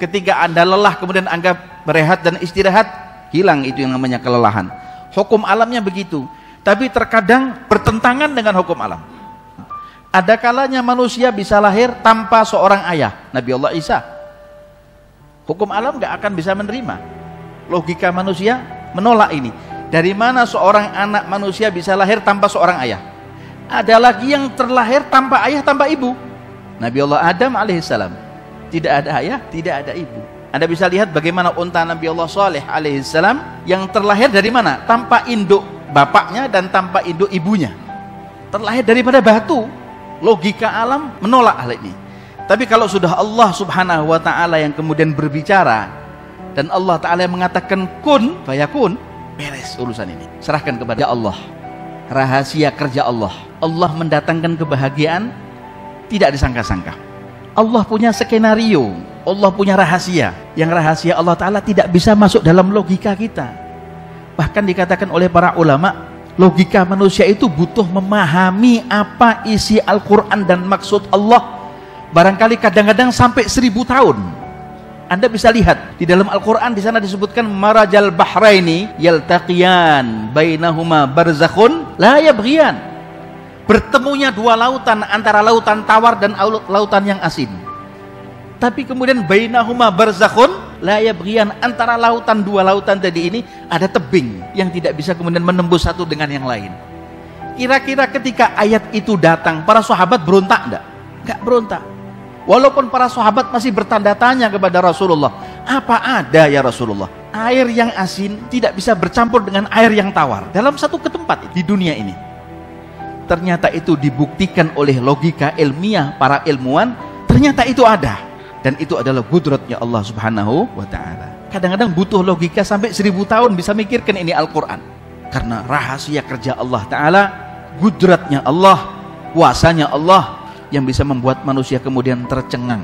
Ketika Anda lelah kemudian anggap berehat dan istirahat, hilang itu yang namanya kelelahan. Hukum alamnya begitu. Tapi terkadang bertentangan dengan hukum alam. Ada kalanya manusia bisa lahir tanpa seorang ayah, Nabi Allah Isa. Hukum alam gak akan bisa menerima. Logika manusia menolak ini. Dari mana seorang anak manusia bisa lahir tanpa seorang ayah? Ada lagi yang terlahir tanpa ayah, tanpa ibu. Nabi Allah Adam alaihissalam. Tidak ada ayah, tidak ada ibu. Anda bisa lihat bagaimana unta Nabi Allah Saleh alaihissalam yang terlahir dari mana? Tanpa induk bapaknya dan tanpa induk ibunya. Terlahir daripada batu. Logika alam menolak hal ini. Tapi kalau sudah Allah Subhanahu wa taala yang kemudian berbicara dan Allah taala yang mengatakan kun fayakun, beres urusan ini. Serahkan kepada Allah. Rahasia kerja Allah. Allah mendatangkan kebahagiaan tidak disangka-sangka. Allah punya skenario, Allah punya rahasia. Yang rahasia Allah taala tidak bisa masuk dalam logika kita. Bahkan dikatakan oleh para ulama, logika manusia itu butuh memahami apa isi Al-Quran dan maksud Allah barangkali kadang-kadang sampai seribu tahun anda bisa lihat di dalam Al-Quran di sana disebutkan marajal bahraini yaltaqiyan bainahuma barzakhun la yabghiyan bertemunya dua lautan antara lautan tawar dan lautan yang asin tapi kemudian bainahuma barzakhun layabghian antara lautan dua lautan tadi ini ada tebing yang tidak bisa kemudian menembus satu dengan yang lain. Kira-kira ketika ayat itu datang, para sahabat berontak enggak? Enggak berontak. Walaupun para sahabat masih bertanda tanya kepada Rasulullah, apa ada ya Rasulullah? Air yang asin tidak bisa bercampur dengan air yang tawar dalam satu ketempat di dunia ini. Ternyata itu dibuktikan oleh logika ilmiah para ilmuwan, ternyata itu ada. Dan itu adalah gudratnya Allah subhanahu wa ta'ala. Kadang-kadang butuh logika sampai seribu tahun bisa mikirkan ini Al-Quran. Karena rahasia kerja Allah ta'ala gudratnya Allah kuasanya Allah yang bisa membuat manusia kemudian tercengang